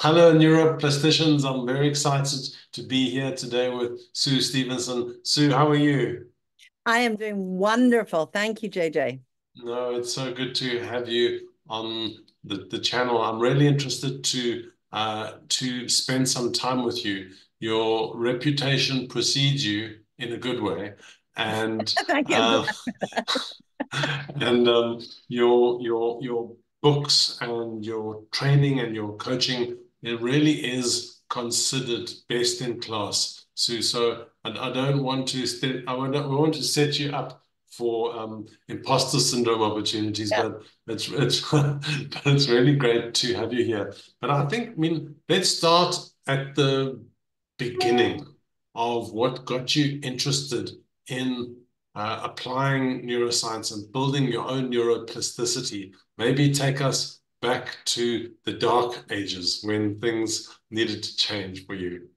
Hello, neuroplasticians. I'm very excited to be here today with Sue Stevenson. Sue, how are you? I am doing wonderful. Thank you, JJ. No, it's so good to have you on the, the channel. I'm really interested to uh, to spend some time with you. Your reputation precedes you in a good way, and Thank you. uh, and um, your your your books and your training and your coaching it really is considered best in class, Sue. So I, I don't want to I want, I want to set you up for um, imposter syndrome opportunities, yeah. but it's it's but it's really great to have you here. But I think, I mean, let's start at the beginning of what got you interested in uh, applying neuroscience and building your own neuroplasticity. Maybe take us back to the dark ages when things needed to change for you?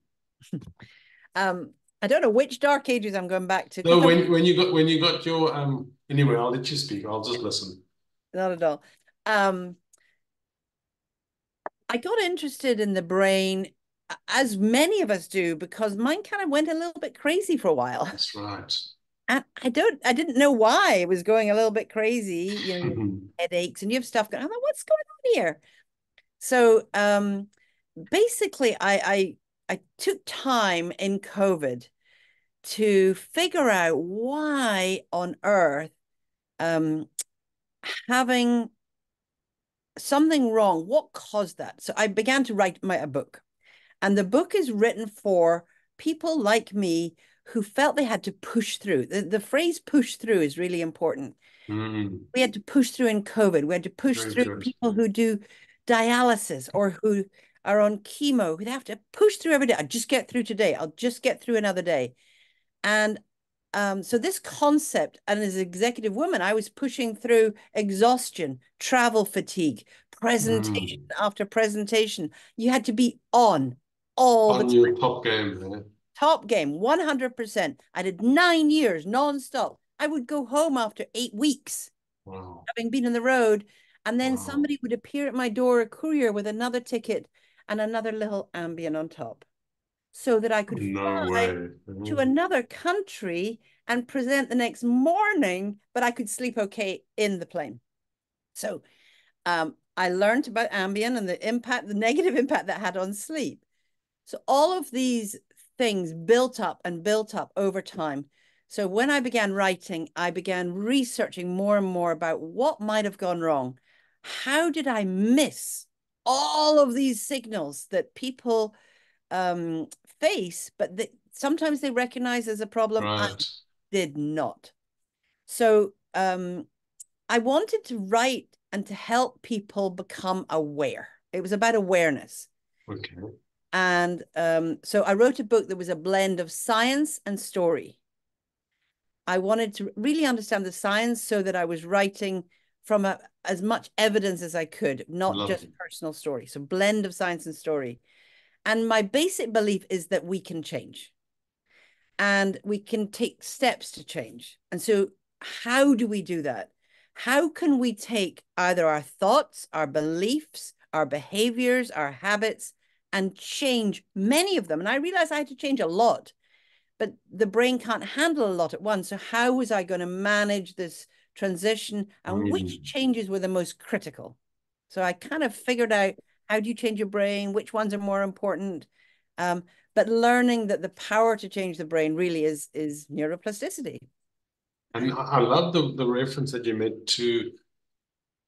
um, I don't know which dark ages I'm going back to. No, when, when you got when you got your um anyway, I'll let you speak. I'll just listen. Not at all. Um I got interested in the brain as many of us do because mine kind of went a little bit crazy for a while. That's right. And I don't, I didn't know why it was going a little bit crazy. You know, headaches, and you have stuff going. I'm like, what's going on here? So, um, basically, I, I, I took time in COVID to figure out why on earth, um, having something wrong, what caused that? So I began to write my a book, and the book is written for people like me who felt they had to push through. The, the phrase push through is really important. Mm. We had to push through in COVID. We had to push Very through good. people who do dialysis or who are on chemo. We have to push through every day. I'll just get through today. I'll just get through another day. And um, so this concept, and as an executive woman, I was pushing through exhaustion, travel fatigue, presentation mm. after presentation. You had to be on all on the time. your top game top game, 100%. I did nine years nonstop. I would go home after eight weeks, wow. having been on the road. And then wow. somebody would appear at my door, a courier with another ticket and another little Ambien on top so that I could no fly to mm. another country and present the next morning, but I could sleep okay in the plane. So um, I learned about Ambien and the impact, the negative impact that had on sleep. So all of these things built up and built up over time. So when I began writing, I began researching more and more about what might have gone wrong. How did I miss all of these signals that people um, face, but that sometimes they recognize as a problem? Right. I did not. So um, I wanted to write and to help people become aware. It was about awareness. Okay. And um, so I wrote a book that was a blend of science and story. I wanted to really understand the science so that I was writing from a, as much evidence as I could, not Love just it. personal story. So blend of science and story. And my basic belief is that we can change and we can take steps to change. And so how do we do that? How can we take either our thoughts, our beliefs, our behaviors, our habits, and change many of them. And I realized I had to change a lot, but the brain can't handle a lot at once. So, how was I going to manage this transition and mm. which changes were the most critical? So, I kind of figured out how do you change your brain, which ones are more important. Um, but learning that the power to change the brain really is is neuroplasticity. And I love the, the reference that you made to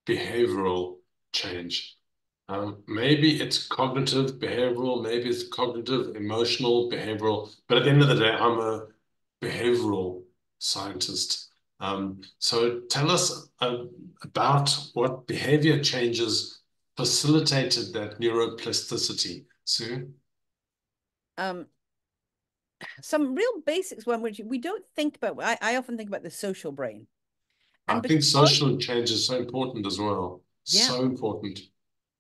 behavioral change. Um, maybe it's cognitive behavioral, maybe it's cognitive emotional behavioral, but at the end of the day, I'm a behavioral scientist. Um, so tell us uh, about what behavior changes facilitated that neuroplasticity, Sue. Um, some real basics one which we don't think about. I, I often think about the social brain. And I think social change is so important as well. Yeah. So important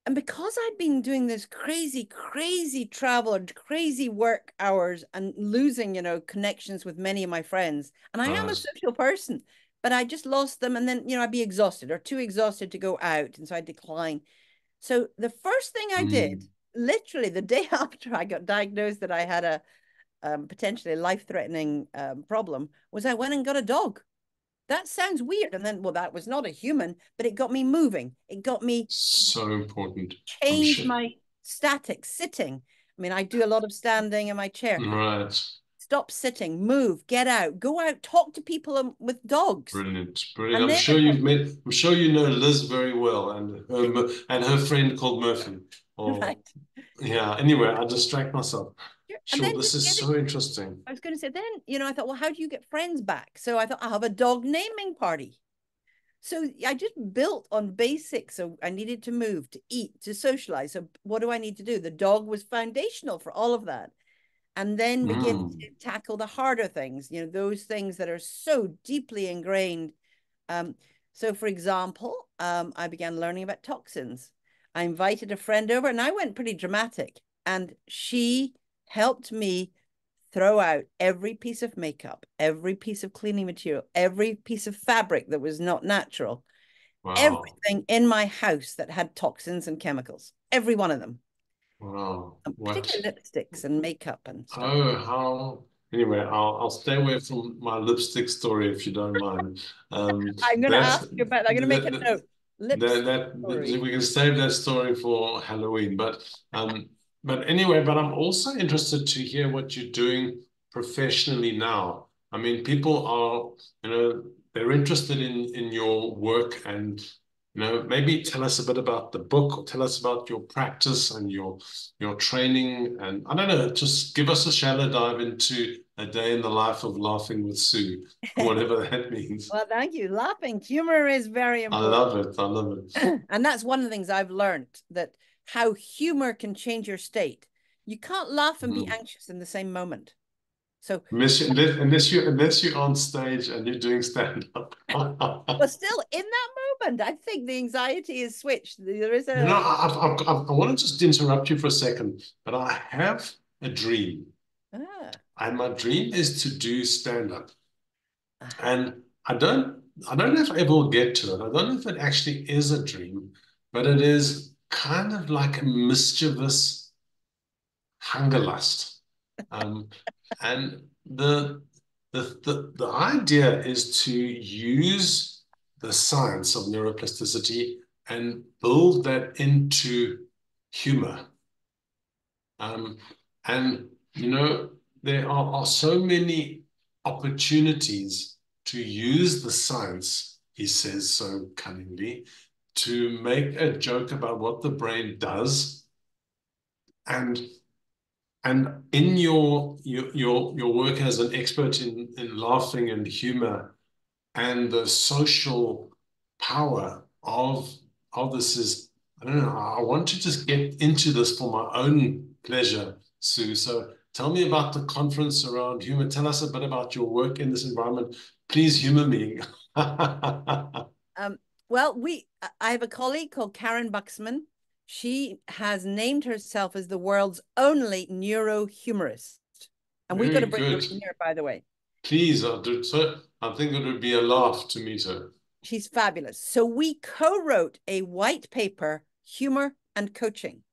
and because I'd been doing this crazy, crazy travel and crazy work hours and losing, you know, connections with many of my friends, and I am a social person, but I just lost them. And then, you know, I'd be exhausted or too exhausted to go out. And so I decline. So the first thing I mm. did literally the day after I got diagnosed that I had a um, potentially life-threatening um, problem was I went and got a dog. That sounds weird. And then, well, that was not a human, but it got me moving. It got me so important. Change sure. my static sitting. I mean, I do a lot of standing in my chair. Right. Stop sitting, move, get out, go out, talk to people um, with dogs. Brilliant, brilliant. I'm sure you've met. I'm sure you know Liz very well, and her, and her friend called Murphy. Or, right. Yeah. Anyway, I distract myself. Sure, this is so interesting. I was going to say then, you know, I thought, well, how do you get friends back? So I thought I'll have a dog naming party. So I just built on basics. So I needed to move, to eat, to socialize. So what do I need to do? The dog was foundational for all of that. And then begin mm. to tackle the harder things, you know, those things that are so deeply ingrained. Um, so, for example, um, I began learning about toxins. I invited a friend over and I went pretty dramatic. And she helped me throw out every piece of makeup, every piece of cleaning material, every piece of fabric that was not natural, wow. everything in my house that had toxins and chemicals, every one of them. Wow. And particularly lipsticks and makeup and stuff. Oh, how anyway, I'll I'll stay away from my lipstick story if you don't mind. Um, I'm going to ask you about. I'm going to make a note. That, that, we can save that story for Halloween, but um, but anyway, but I'm also interested to hear what you're doing professionally now. I mean, people are, you know, they're interested in in your work and you know maybe tell us a bit about the book or tell us about your practice and your your training. And i don't know just give us a shallow dive into a day in the life of laughing with sue whatever that means. Well thank you. Laughing humor is very important i love it. I love it. And that's one of the things i've learned that how humor can change your state. You can't laugh and be mm. anxious in the same moment. So unless, you, unless you unless you're on stage and you're doing stand up. but still, in that moment, I think the anxiety is switched. There is a. You know, I, I, I, I want to just interrupt you for a second, but I have a dream, ah. and my dream is to do stand up, ah. and I don't. I don't know if I ever will get to it. I don't know if it actually is a dream, but it is kind of like a mischievous hunger lust. Um, and the, the, the, the idea is to use the science of neuroplasticity and build that into humor. Um, and, you know, there are, are so many opportunities to use the science, he says so cunningly, to make a joke about what the brain does. And and in your your your, work as an expert in, in laughing and humor and the social power of of this is I don't know I want to just get into this for my own pleasure Sue. So tell me about the conference around humor. Tell us a bit about your work in this environment. Please humor me. Um well, we I have a colleague called Karyn Buxman. She has named herself as the world's only neurohumorist. And we've got to bring good. her in here, by the way. Please, so. I think it would be a laugh to meet her. She's fabulous. So we co-wrote a white paper, Humor and Coaching.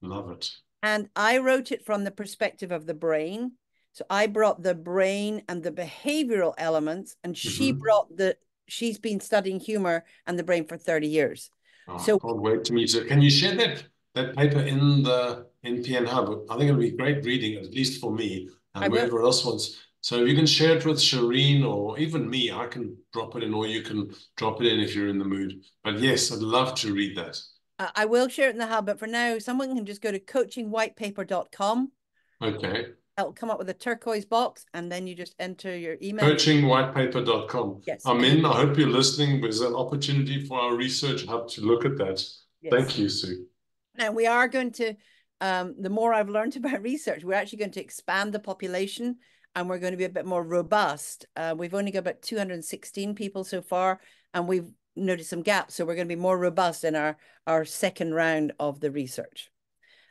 Love it. And I wrote it from the perspective of the brain. So I brought the brain and the behavioral elements, and she mm-hmm. brought the she's been studying humor and the brain for 30 years. Oh, so I can't wait to meet her. Can you share that that paper in the NPN Hub? I think it'll be great reading, at least for me and whoever else wants. So if you can share it with Shireen or even me, I can drop it in, or you can drop it in if you're in the mood. But yes, I'd love to read that. I will share it in the hub, but for now, someone can just go to coachingwhitepaper.com. Okay it'll come up with a turquoise box and then you just enter your email. Coachingwhitepaper.com. Yes. I'm in. I hope you're listening. There's an opportunity for our research hub to look at that. Yes. Thank you, Sue. And we are going to, um, the more I've learned about research, we're actually going to expand the population and we're going to be a bit more robust. Uh, we've only got about 216 people so far and we've noticed some gaps. So we're going to be more robust in our, our second round of the research.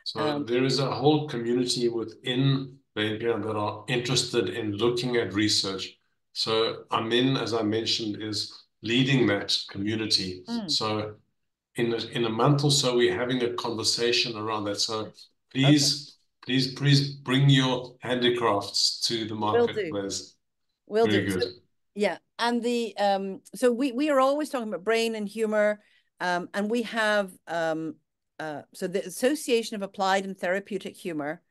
So um, there is a whole community within that are interested in looking at research. So Amin, as I mentioned, is leading that community. Mm. So in a, in a month or so, we're having a conversation around that. So please, okay. please, please bring your handicrafts to the marketplace. Will do. Will do. So, yeah, and the um, so we we are always talking about brain and humor, um, and we have um, uh, so the Association of Applied and Therapeutic Humor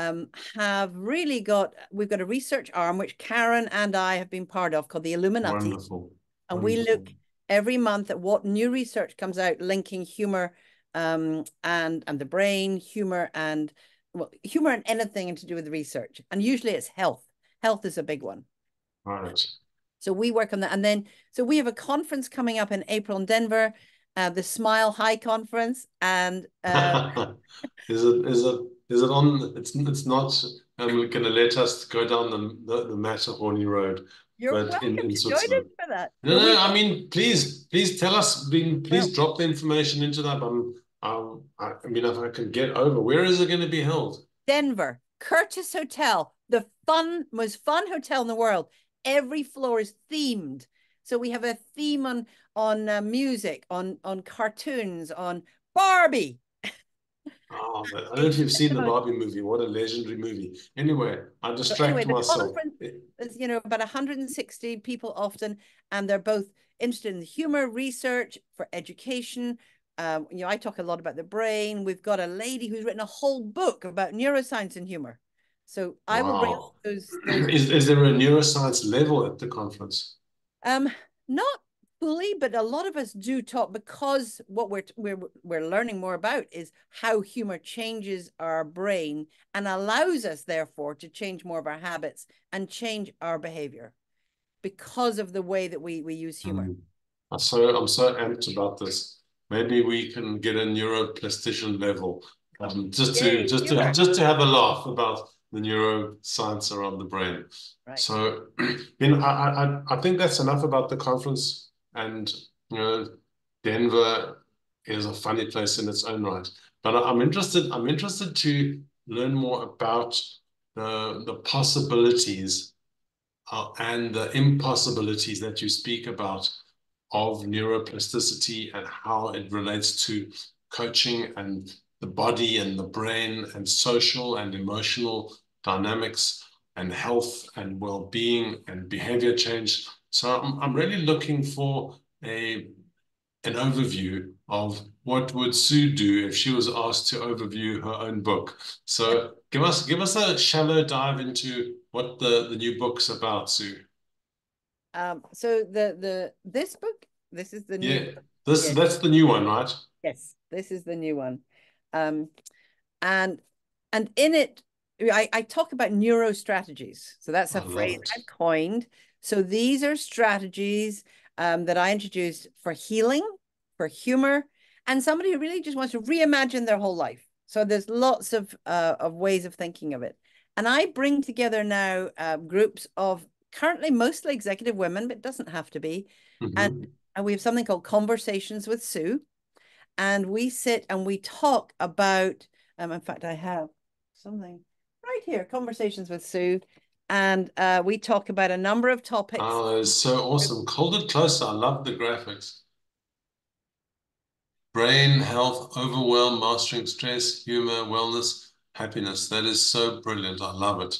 um, have really got we've got a research arm which Karyn and I have been part of called the Illuminati, Wonderful. and Wonderful. we look every month at what new research comes out linking humor um, and and the brain, humor and well, humor and anything to do with research, and usually it's health. Health is a big one. Right. So we work on that, and then so we have a conference coming up in April in Denver, uh, the Smile High Conference, and uh, is it is it is it on? It's it's not um, going to let us go down the the, the Matterhorny road. You're but welcome in, in to join us for that. No, no, I mean, please, please tell us. Please well, drop the information into that. Um, um, I, I mean, if I can get over, where is it going to be held? Denver, Curtis Hotel, the fun, most fun hotel in the world. Every floor is themed. So we have a theme on on uh, music, on on cartoons, on Barbie. Oh, I don't know if you've seen the Barbie movie. What a legendary movie. Anyway, I distract anyway, myself. Is, you know, about 160 people often, and they're both interested in humor, research, for education. Um, you know, I talk a lot about the brain. We've got a lady who's written a whole book about neuroscience and humor. So I wow. will bring those. those... Is, is there a neuroscience level at the conference? Um, not fully, but a lot of us do talk because what we're we're we're learning more about is how humor changes our brain and allows us, therefore, to change more of our habits and change our behavior because of the way that we we use humor. Mm. I'm so I'm so amped about this. Maybe we can get a neuroplastician level, um, just to just to just to have a laugh about the neuroscience around the brain. Right. So, you know, I, I I think that's enough about the conference and you know, Denver is a funny place in its own right. But I'm interested. I'm interested to learn more about the the possibilities uh, and the impossibilities that you speak about of neuroplasticity and how it relates to coaching and the body and the brain and social and emotional dynamics and health and well-being and behavior change so I'm, I'm really looking for a an overview of what would Sue do if she was asked to overview her own book. So give us give us a shallow dive into what the the new book's about, Sue. Um, so the the this book, this is the new. Yeah, this yes. that's the new one, right? Yes, this is the new one, um, and and in it, I I talk about neuro strategies. So that's a phrase I've coined so these are strategies um, that I introduced for healing, for humor, and somebody who really just wants to reimagine their whole life. So there's lots of uh, of ways of thinking of it. And I bring together now uh, groups of currently mostly executive women, but it doesn't have to be. Mm-hmm. And, and we have something called Conversations with Sue. And we sit and we talk about, um, in fact, I have something right here, Conversations with Sue and uh, we talk about a number of topics. Oh, it's so awesome. Hold it closer. I love the graphics. Brain, health, overwhelm, mastering stress, humor, wellness, happiness. That is so brilliant. I love it.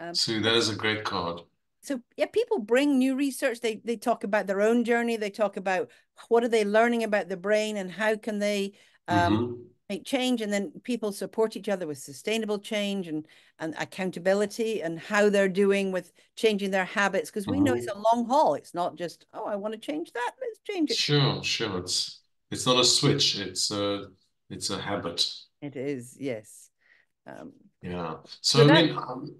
Um, Sue, that is a great card. So yeah, people bring new research. They they talk about their own journey. They talk about what are they learning about the brain and how can they um, mm -hmm make change and then people support each other with sustainable change and and accountability and how they're doing with changing their habits because we mm-hmm. know it's mm-hmm. a long haul it's not just oh i want to change that let's change it sure sure it's it's not a switch it's a it's a habit it is yes um, yeah so, so i mean um,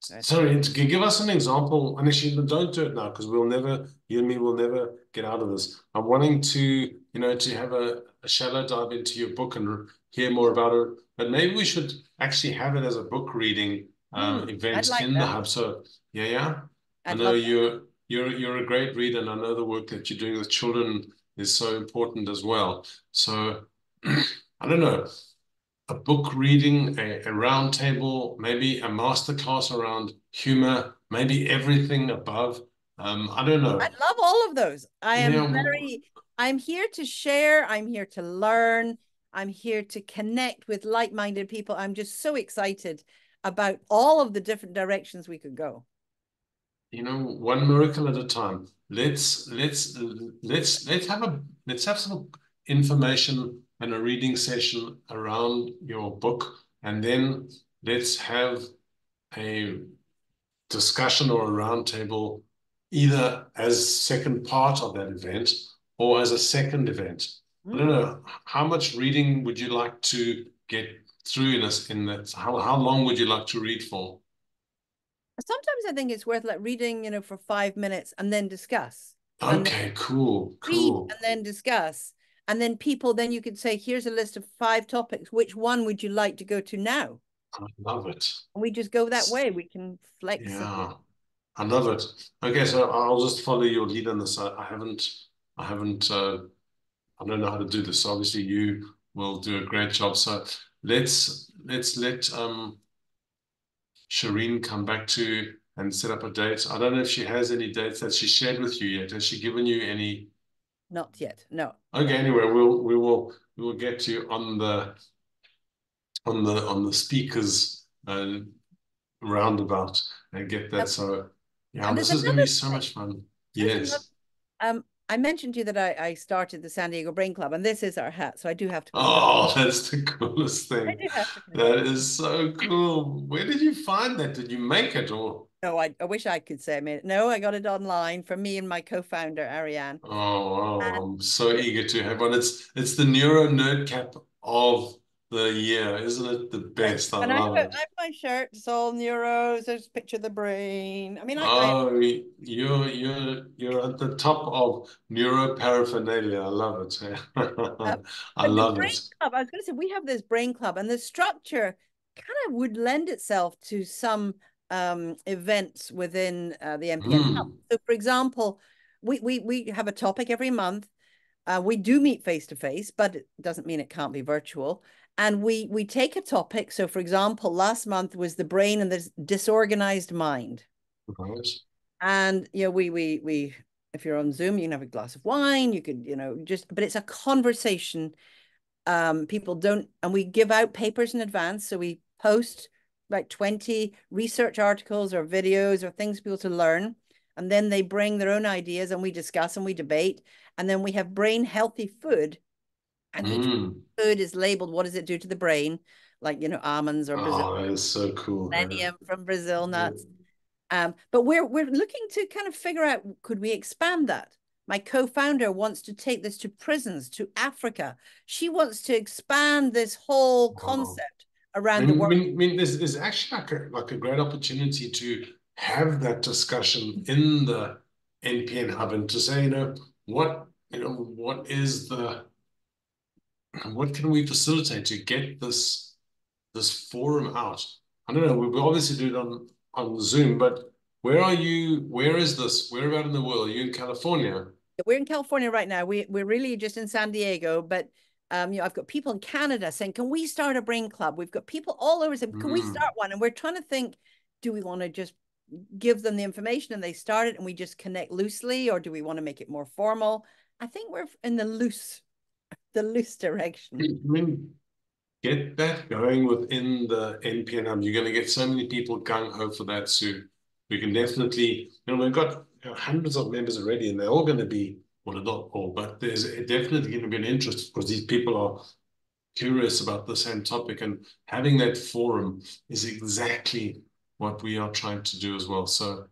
Sorry, give us an example. And actually, don't do it now because we'll never, you and me will never get out of this. I'm wanting to, you know, to have a, a shallow dive into your book and hear more about it. But maybe we should actually have it as a book reading um, mm, event like in that. the hub. So yeah, yeah. I'd i know you're you're you're a great reader, and I know the work that you're doing with children is so important as well. So I don't know, a book reading, a, a round table, maybe a masterclass around humor, maybe everything above. Um, I don't know. I love all of those. I am yeah. very I'm here to share. I'm here to learn. I'm here to connect with like-minded people. I'm just so excited about all of the different directions we could go. You know, one miracle at a time. Let's let's let's let's have a let's have some information and a reading session around your book, and then let's have a discussion or a roundtable either as second part of that event or as a second event. Mm. I don't know how much reading would you like to get through in us in that how, how long would you like to read for? Sometimes i think it's worth like reading you know for five minutes and then discuss. Okay cool cool and then discuss. And then people then you could say here's a list of five topics. Which one would you like to go to now? I love it. And we just go that way. We can flex. Yeah i love it. Okay so i'll just follow your lead on this. I, I haven't i haven't uh i don't know how to do this so obviously you will do a great job so let's let's let um Shireen come back to and set up a date. I don't know if she has any dates that she shared with you yet. Has she given you any? Not yet. No. Okay. Anyway, we'll we will we will get you on the on the on the speakers uh, roundabout and get that. So yeah, this is going to be so much fun. Yes. Um, I mentioned to you that I, I started the San Diego Brain Club, and this is our hat, so I do have to. Oh, that's the coolest thing. That is so cool. Where did you find that? Did you make it or? No, I, I wish I could say I made it. No, I got it online from me and my co-founder Ariane. Oh, wow. I'm so eager to have one. It's it's the Neuro Nerd Cap of the year, isn't it? The best. I and love I, it. I have my shirt. It's all neuros. There's a picture of the brain. I mean, I, oh, I, you're you're you're at the top of neuro paraphernalia. I love it. uh, I love it. Club, I was going to say we have this brain club, and the structure kind of would lend itself to some um, events within uh, the NPN mm. So, for example, we we we have a topic every month. Uh, we do meet face to face, but it doesn't mean it can't be virtual and we we take a topic. So for example last month was the brain and the disorganized mind. And you know we we we if you're on zoom you can have a glass of wine you could you know just but it's a conversation um people don't and we give out papers in advance. So we post like 20 research articles or videos or things people to learn. And then they bring their own ideas and we discuss and we debate. And then we have brain healthy food and mm. food is labeled what does it do to the brain? Like you know almonds or Brazil oh that is so cool selenium from brazil nuts. Um but we're we're looking to kind of figure out could we expand that? My co-founder wants to take this to prisons to africa. She wants to expand this whole concept wow. around I mean, the world. i mean, I mean there's, there's actually like a, like a great opportunity to have that discussion in the npn hub and to say you know what you know what is the what can we facilitate to get this this forum out? I don't know. We obviously do it on on Zoom, but where are you? Where is this? Where about in the world? Are you in California? We're in California right now. We we're really just in San Diego, but um, you know, I've got people in Canada saying, "Can we start a brain club?" We've got people all over saying, "Can mm. we start one?" And we're trying to think: Do we want to just give them the information and they start it, and we just connect loosely, or do we want to make it more formal? I think we're in the loose the loose direction. Get that going within the NPNM. You're going to get so many people gung ho for that soon. We can definitely, you know, we've got hundreds of members already, and they're all going to be, well, not all, but there's definitely going to be an interest because these people are curious about the same topic, and having that forum is exactly what we are trying to do as well. So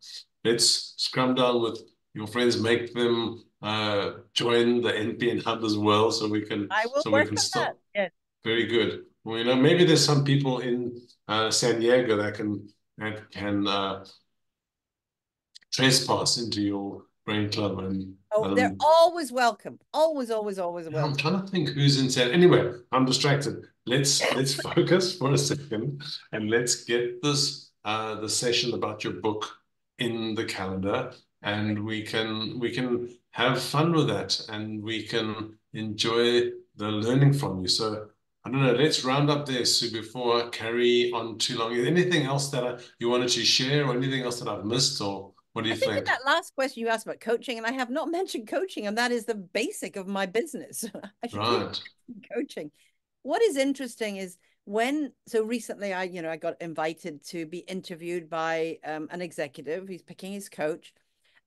let's scrum down with your friends, make them uh, join the NPN hub as well, so we can I will so work we can stop. That. Yes. Very good. Well, you know, maybe there's some people in uh, San Diego that can that can uh, trespass into your brain club and oh um, they're always welcome always always always welcome i'm trying to think who's in san anyway i'm distracted let's let's focus for a second and let's get this uh the session about your book in the calendar and we can we can have fun with that and we can enjoy the learning from you. So I don't know, let's round up there, Sue, before I carry on too long. Anything else that I, you wanted to share or anything else that I've missed or what do you I think? think? that last question you asked about coaching, and I have not mentioned coaching, and that is the basic of my business. I should right. coaching. what is interesting is when so recently I you know I got invited to be interviewed by um, an executive. He's picking his coach,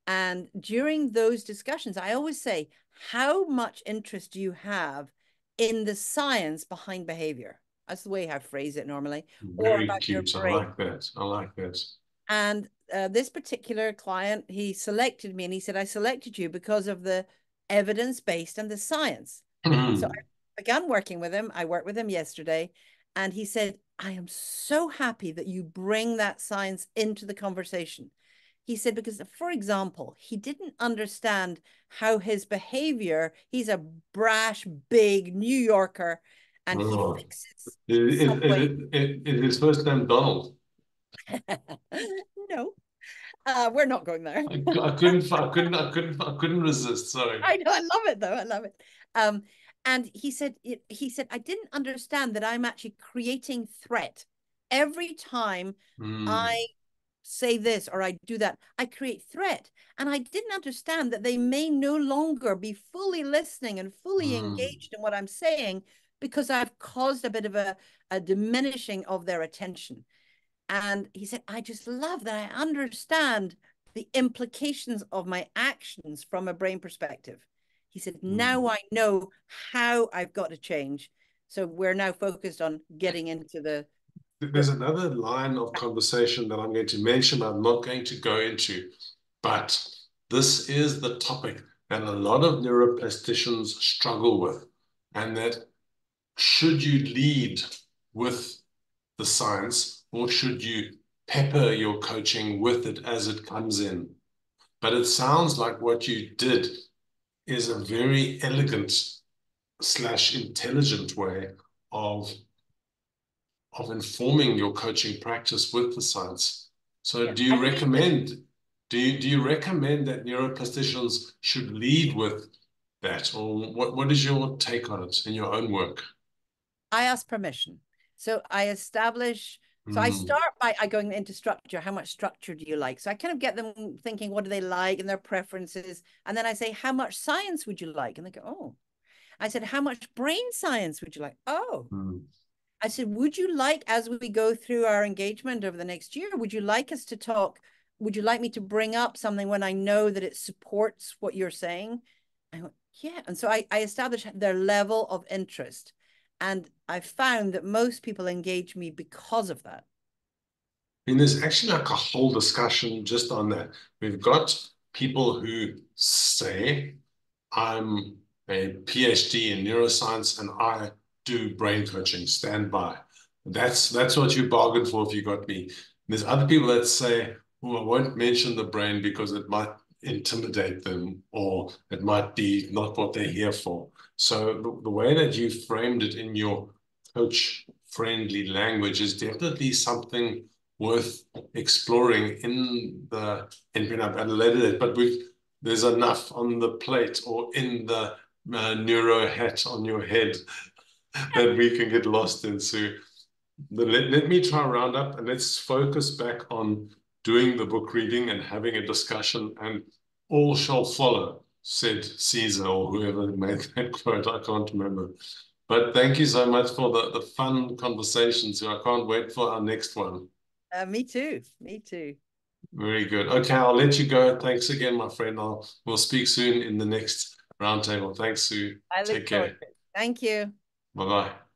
and during those discussions, I always say, how much interest do you have in the science behind behavior? That's the way I phrase it normally. Very cute. I like that. I like that. And uh, this particular client, he selected me and he said, I selected you because of the evidence based and the science. so I began working with him. I worked with him yesterday. And he said, I am so happy that you bring that science into the conversation. He said, because, for example, he didn't understand how his behavior, he's a brash, big New Yorker, and oh. he fixes. Is, is, is, is his first name Donald? no. Uh, we're not going there. I, I, couldn't, I couldn't, I couldn't, I couldn't resist. Sorry. I know, I love it though. I love it. Um, and he said, he said, I didn't understand that I'm actually creating threat every time mm. I say this or I do that. I create threat, and I didn't understand that they may no longer be fully listening and fully mm. engaged in what I'm saying because I've caused a bit of a, a diminishing of their attention. And he said, I just love that I understand the implications of my actions from a brain perspective. He said, mm. now I know how I've got to change. So we're now focused on getting into the. There's another line of conversation that I'm going to mention, I'm not going to go into, but this is the topic that a lot of neuroplasticians struggle with. And that should you lead with the science or should you pepper your coaching with it as it comes in? But it sounds like what you did is a very elegant slash intelligent way of of informing your coaching practice with the science. So yeah, do you I recommend do you do you recommend that neuroplasticians should lead with that or what, what is your take on it in your own work? I ask permission. So I establish so I hmm. start by I going into structure. How much structure do you like? So I kind of get them thinking, what do they like and their preferences? And then I say, how much science would you like? And they go, oh. I said, how much brain science would you like? Oh. Mm. I said, would you like, as we go through our engagement over the next year, would you like us to talk? Would you like me to bring up something when I know that it supports what you're saying? I went, yeah. And so I, I established their level of interest. And I found that most people engage me because of that. Mean, there's actually like a whole discussion just on that. We've got people who say, I'm a PhD in neuroscience and I do brain coaching, stand by. That's that's what you bargained for if you got me. There's other people that say, well, I won't mention the brain because it might intimidate them or it might be not what they're here for. So the, way that you framed it in your coach friendly language is definitely something worth exploring in the NPN Adelaide, but we there's enough on the plate or in the uh, neuro hat on your head that we can get lost in. So let, let me try round up and let's focus back on doing the book reading and having a discussion and all shall follow, said Caesar or whoever made that quote. I can't remember. But thank you so much for the, the fun conversations. I can't wait for our next one. Uh, me too. Me too. Very good. Okay, I'll let you go. Thanks again, my friend. I'll we'll speak soon in the next roundtable. Thanks, Sue. I Take care. Thank you. Bye bye.